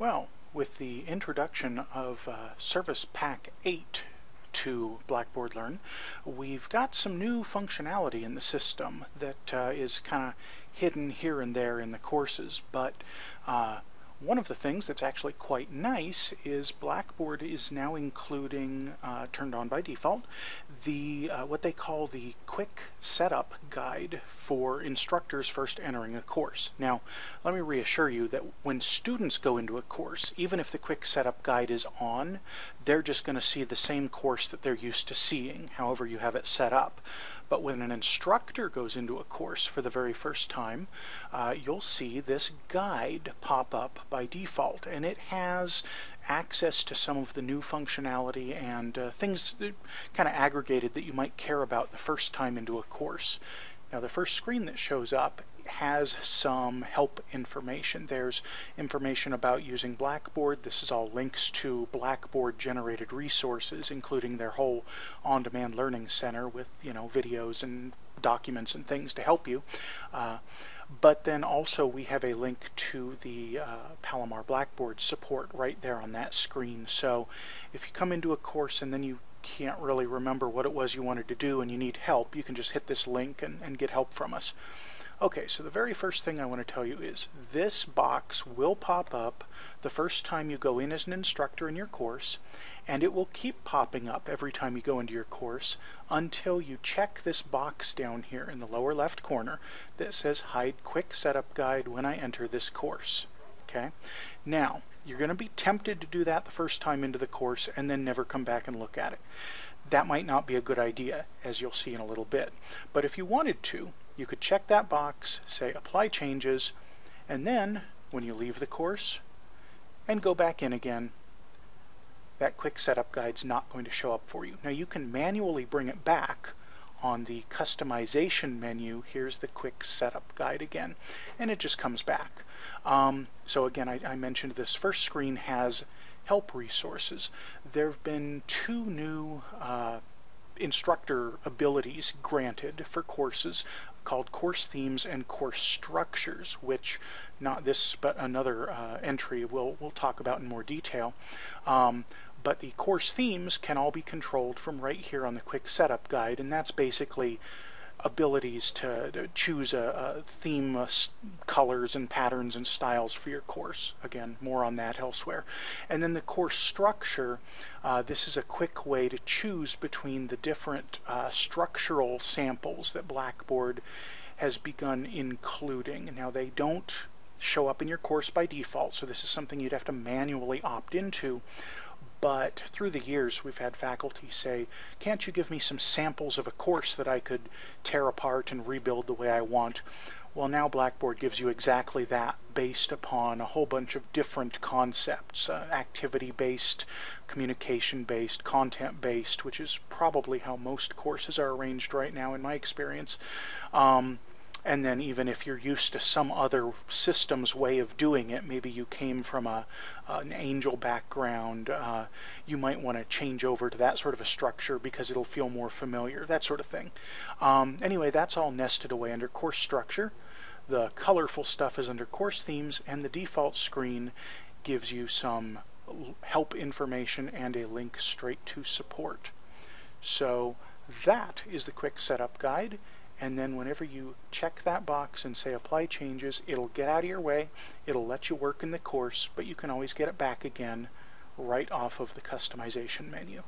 Well, with the introduction of uh, Service Pack 8 to Blackboard Learn, we've got some new functionality in the system that uh, is kind of hidden here and there in the courses, but uh, one of the things that's actually quite nice is Blackboard is now including, uh, turned on by default, the uh, what they call the quick setup guide for instructors first entering a course. Now, let me reassure you that when students go into a course, even if the quick setup guide is on, they're just going to see the same course that they're used to seeing, however you have it set up. But when an instructor goes into a course for the very first time, uh, you'll see this guide pop up by default, and it has access to some of the new functionality and uh, things kind of aggregated that you might care about the first time into a course. Now the first screen that shows up has some help information. There's information about using Blackboard. This is all links to Blackboard generated resources, including their whole on-demand learning center with you know videos and documents and things to help you. Uh, but then also we have a link to the uh, Palomar Blackboard support right there on that screen. So if you come into a course and then you can't really remember what it was you wanted to do and you need help, you can just hit this link and, and get help from us. Okay, so the very first thing I want to tell you is this box will pop up the first time you go in as an instructor in your course, and it will keep popping up every time you go into your course until you check this box down here in the lower left corner that says Hide Quick Setup Guide when I enter this course. Okay, now you're going to be tempted to do that the first time into the course and then never come back and look at it. That might not be a good idea, as you'll see in a little bit. But if you wanted to, you could check that box, say apply changes, and then when you leave the course and go back in again, that quick setup guide's not going to show up for you. Now you can manually bring it back on the customization menu. Here's the quick setup guide again, and it just comes back. Um, so again, I, I mentioned this first screen has help resources. There have been two new uh, instructor abilities granted for courses called course themes and course structures, which not this but another uh, entry we'll, we'll talk about in more detail. Um, but the course themes can all be controlled from right here on the quick setup guide, and that's basically abilities to, to choose a, a theme, colors and patterns and styles for your course. Again, more on that elsewhere. And then the course structure, uh, this is a quick way to choose between the different uh, structural samples that Blackboard has begun including. Now they don't show up in your course by default, so this is something you'd have to manually opt into but through the years we've had faculty say, can't you give me some samples of a course that I could tear apart and rebuild the way I want? Well, now Blackboard gives you exactly that based upon a whole bunch of different concepts, uh, activity-based, communication-based, content-based, which is probably how most courses are arranged right now in my experience. Um, and then even if you're used to some other system's way of doing it, maybe you came from a an ANGEL background, uh, you might want to change over to that sort of a structure because it'll feel more familiar, that sort of thing. Um, anyway, that's all nested away under course structure. The colorful stuff is under course themes, and the default screen gives you some help information and a link straight to support. So that is the quick setup guide and then whenever you check that box and say apply changes, it'll get out of your way, it'll let you work in the course, but you can always get it back again right off of the customization menu.